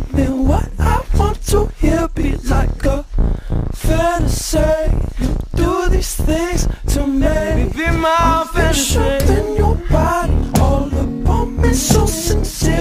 something what I want to hear be like a fantasy. You do these things to make me be my fantasy. Something your body all upon me, so sincere.